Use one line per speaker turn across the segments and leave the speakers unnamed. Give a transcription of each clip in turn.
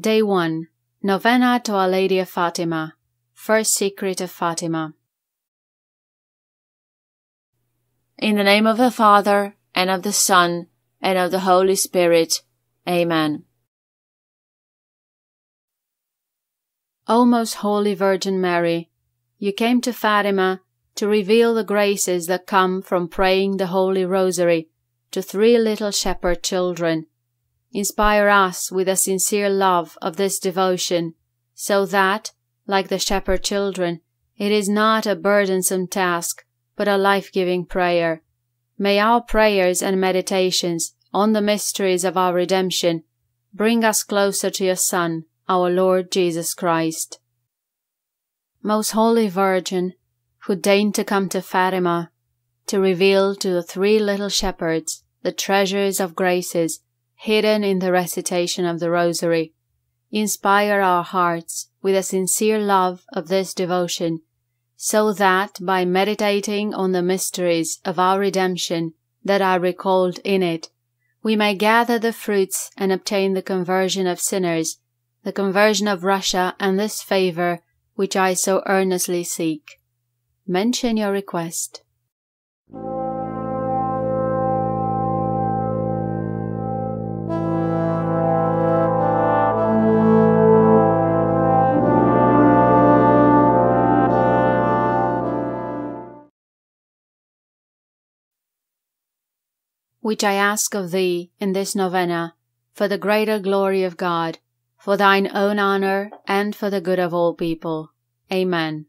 Day 1 Novena to Our Lady of Fatima. First Secret of Fatima. In the name of the Father, and of the Son, and of the Holy Spirit. Amen. O most holy Virgin Mary, you came to Fatima to reveal the graces that come from praying the Holy Rosary to three little shepherd children. Inspire us with a sincere love of this devotion, so that, like the shepherd children, it is not a burdensome task, but a life-giving prayer. May our prayers and meditations on the mysteries of our redemption bring us closer to your Son, our Lord Jesus Christ. Most Holy Virgin, who deigned to come to Fatima, to reveal to the three little shepherds the treasures of graces hidden in the recitation of the Rosary, inspire our hearts with a sincere love of this devotion, so that by meditating on the mysteries of our redemption that are recalled in it, we may gather the fruits and obtain the conversion of sinners, the conversion of Russia and this favor which I so earnestly seek. Mention your request. Which I ask of thee in this novena, for the greater glory of God, for thine own honour, and for the good of all people. Amen.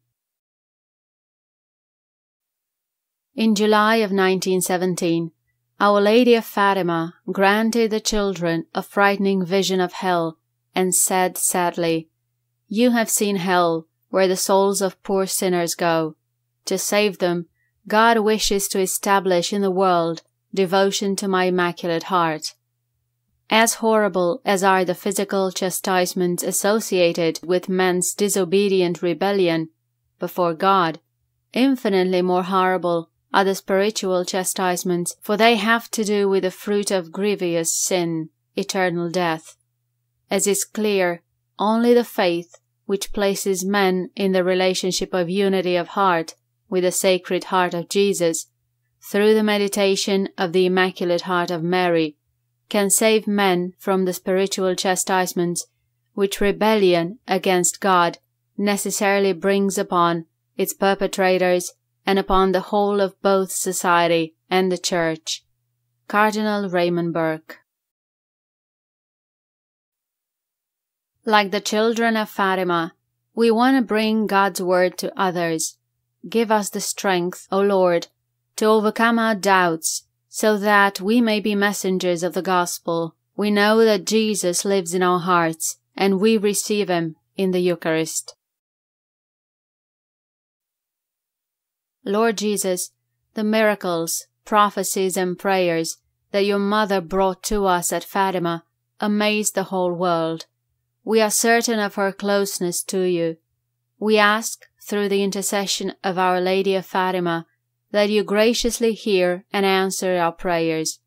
In July of 1917, Our Lady of Fatima granted the children a frightening vision of hell and said sadly, You have seen hell, where the souls of poor sinners go. To save them, God wishes to establish in the world devotion to my Immaculate Heart. As horrible as are the physical chastisements associated with man's disobedient rebellion before God, infinitely more horrible are the spiritual chastisements, for they have to do with the fruit of grievous sin, eternal death. As is clear, only the faith which places men in the relationship of unity of heart with the Sacred Heart of Jesus through the meditation of the Immaculate Heart of Mary, can save men from the spiritual chastisements which rebellion against God necessarily brings upon its perpetrators and upon the whole of both society and the Church. Cardinal Raymond Burke Like the children of Fatima, we want to bring God's word to others. Give us the strength, O Lord, to overcome our doubts, so that we may be messengers of the gospel. We know that Jesus lives in our hearts, and we receive him in the Eucharist. Lord Jesus, the miracles, prophecies, and prayers that your mother brought to us at Fatima amazed the whole world. We are certain of her closeness to you. We ask, through the intercession of Our Lady of Fatima, that you graciously hear and answer our prayers.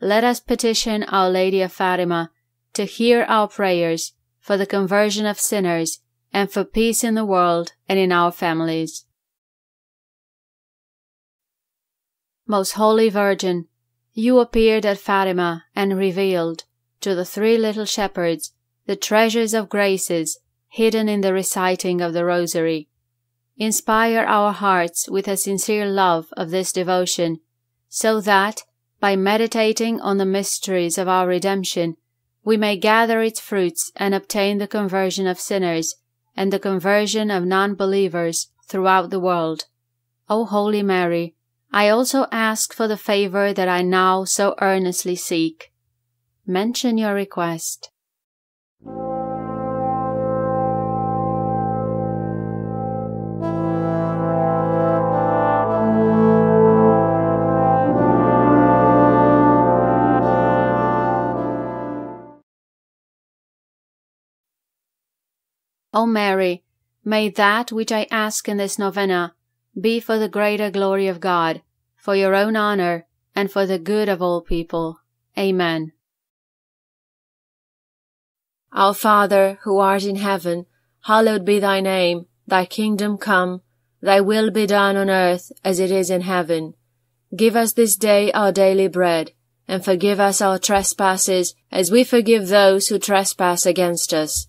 Let us petition Our Lady of Fatima to hear our prayers for the conversion of sinners and for peace in the world and in our families. Most Holy Virgin, you appeared at Fatima and revealed to the three little shepherds the treasures of graces hidden in the reciting of the Rosary. Inspire our hearts with a sincere love of this devotion, so that, by meditating on the mysteries of our redemption, we may gather its fruits and obtain the conversion of sinners and the conversion of non-believers throughout the world. O Holy Mary, I also ask for the favor that I now so earnestly seek. Mention your request. O Mary, may that which I ask in this novena be for the greater glory of God, for your own honor, and for the good of all people. Amen.
Our Father, who art in heaven, hallowed be thy name, thy kingdom come, thy will be done on earth as it is in heaven. Give us this day our daily bread, and forgive us our trespasses as we forgive those who trespass against us.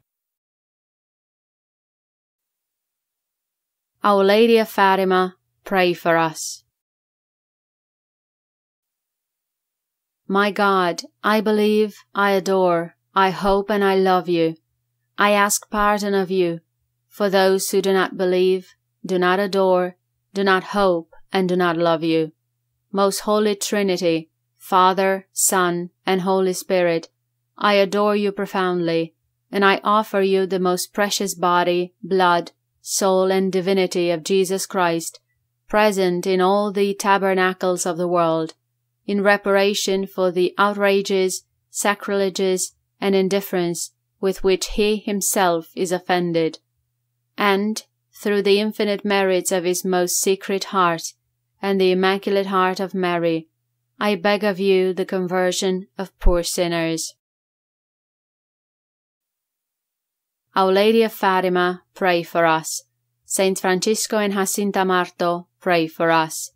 Our Lady of Fatima, pray for us. My God, I believe, I adore, I hope and I love you. I ask pardon of you for those who do not believe, do not adore, do not hope, and do not love you. Most Holy Trinity, Father, Son, and Holy Spirit, I adore you profoundly, and I offer you the most precious body, blood, soul, and divinity of Jesus Christ, present in all the tabernacles of the world, in reparation for the outrages, sacrileges, and indifference with which he himself is offended, and, through the infinite merits of his most sacred heart, and the Immaculate Heart of Mary, I beg of you the conversion of poor sinners. Our Lady of Fatima, pray for us. Saint Francisco and Jacinta Marto, pray for us.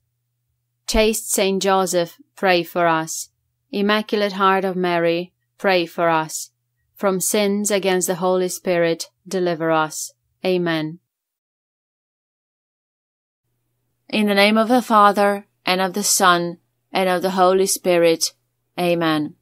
Chaste Saint Joseph, pray for us. Immaculate Heart of Mary, pray for us. From sins against the Holy Spirit, deliver us. Amen.
In the name of the Father, and of the Son, and of the Holy Spirit. Amen.